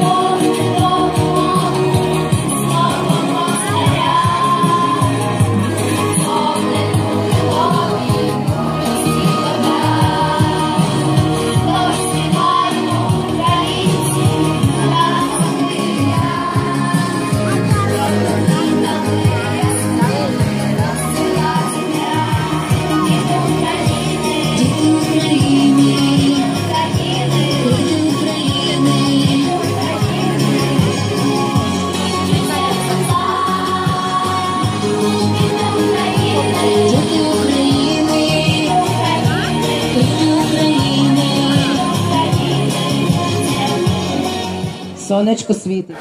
아 Сонечко світить.